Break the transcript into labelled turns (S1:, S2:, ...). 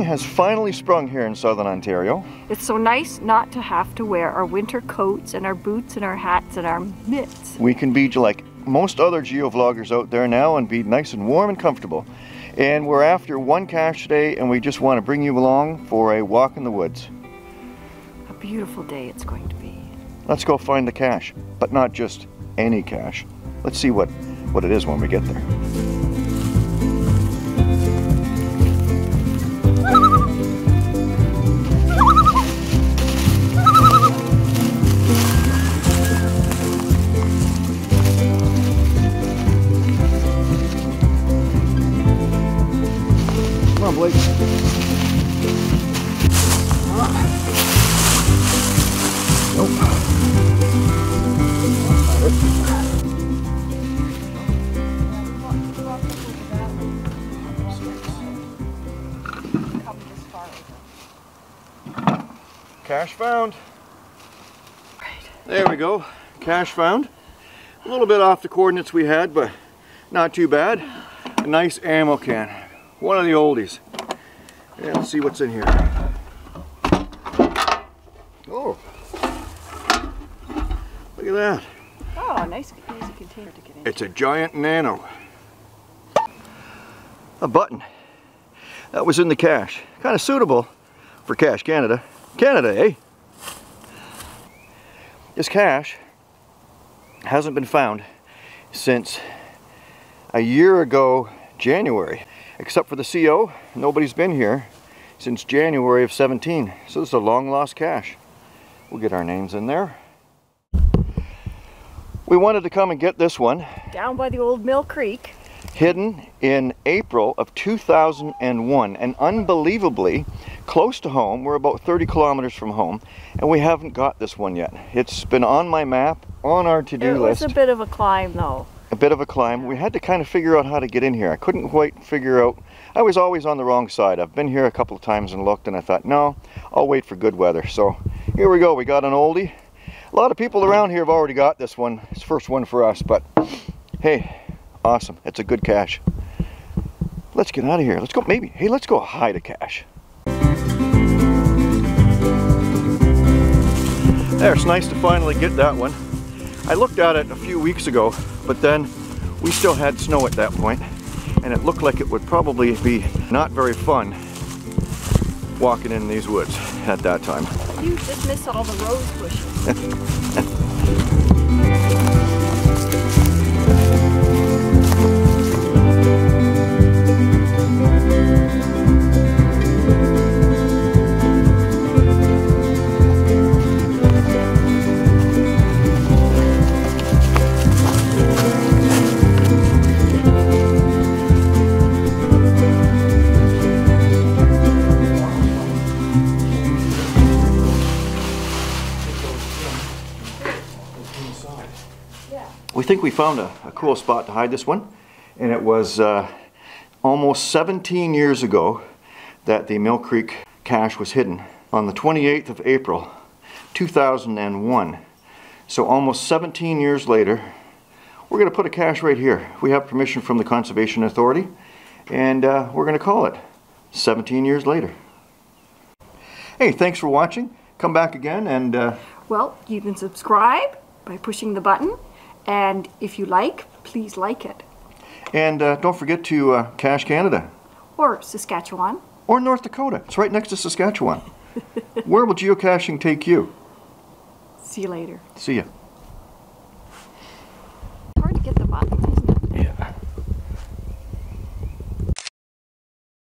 S1: has finally sprung here in southern Ontario.
S2: It's so nice not to have to wear our winter coats and our boots and our hats and our mitts.
S1: We can be like most other geovloggers out there now and be nice and warm and comfortable. And we're after one cache today and we just want to bring you along for a walk in the woods.
S2: A beautiful day it's going to be.
S1: Let's go find the cache, but not just any cache. Let's see what, what it is when we get there. Cache found. There we go. cache found. A little bit off the coordinates we had, but not too bad. A nice ammo can. One of the oldies. Yeah, let's see what's in here. Oh. Look at that.
S2: Oh, nice easy container to get in.
S1: It's a giant nano. A button. That was in the cache. Kind of suitable for Cache Canada. Canada, eh? This cache hasn't been found since a year ago January. Except for the CO, nobody's been here since January of 17. So this is a long lost cache. We'll get our names in there. We wanted to come and get this one
S2: Down by the old Mill Creek.
S1: hidden in April of 2001 and unbelievably close to home. We're about 30 kilometers from home and we haven't got this one yet. It's been on my map, on our to-do list.
S2: It
S1: list.
S2: was a bit of a climb though.
S1: A bit of a climb. We had to kind of figure out how to get in here. I couldn't quite figure out. I was always on the wrong side. I've been here a couple of times and looked and I thought, no, I'll wait for good weather. So here we go. We got an oldie. A lot of people around here have already got this one. It's first one for us, but hey, awesome. It's a good cache. Let's get out of here. Let's go, maybe. Hey, let's go hide a cache. There, it's nice to finally get that one. I looked at it a few weeks ago, but then we still had snow at that point, and it looked like it would probably be not very fun walking in these woods at that time.
S2: You just miss all the rose bushes.
S1: We think we found a, a cool spot to hide this one, and it was uh, almost 17 years ago that the Mill Creek cache was hidden on the 28th of April 2001. So almost 17 years later, we're going to put a cache right here. We have permission from the Conservation Authority, and uh, we're going to call it 17 years later. Hey, thanks for watching. Come back again, and uh,
S2: Well, you can subscribe by pushing the button, and if you like, please like it.
S1: and uh, don't forget to uh, Cache Canada.
S2: Or Saskatchewan.
S1: or North Dakota. It's right next to Saskatchewan. Where will geocaching take you?
S2: See you later.
S1: See ya.